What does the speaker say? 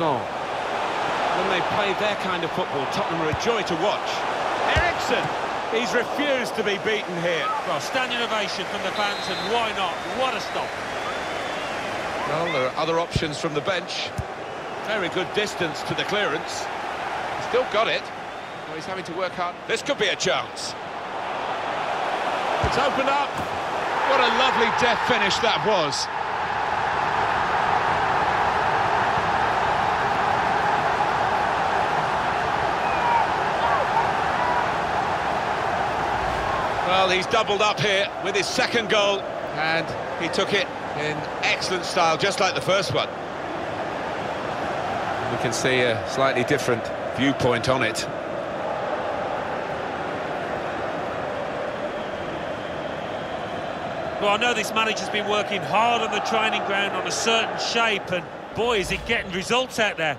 Sanson. When they play their kind of football, Tottenham are a joy to watch. Eriksen, he's refused to be beaten here. Well, standing ovation from the fans, and why not? What a stop. Well, there are other options from the bench. Very good distance to the clearance. He's still got it. Well, he's having to work hard. This could be a chance. It's opened up. What a lovely death finish that was. Well, he's doubled up here with his second goal, and he took it in excellent style, just like the first one. We can see a slightly different viewpoint on it. Well, I know this manager's been working hard on the training ground on a certain shape, and boy, is he getting results out there.